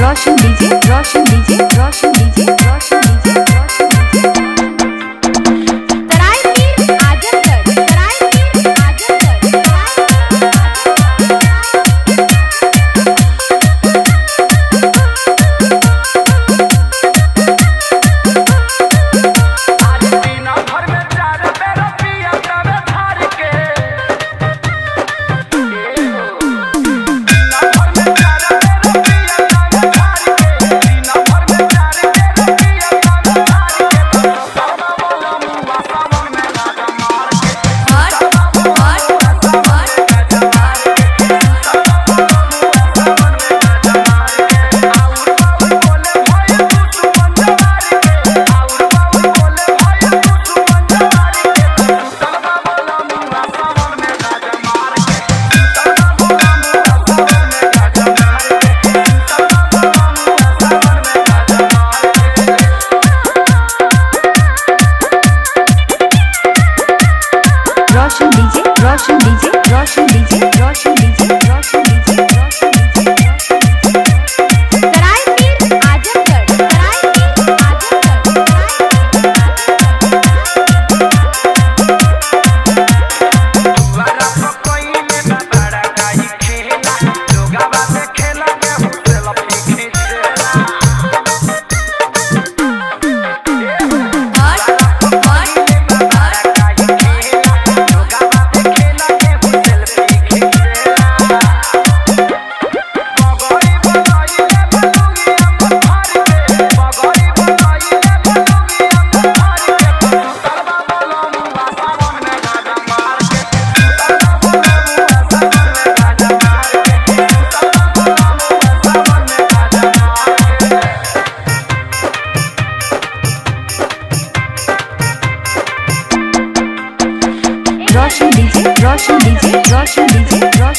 রস ডিজে রস ডিজে রস ডিজে রস Rocha DJ, Rocha DJ. DJ Roshan DJ Roshan DJ Roshan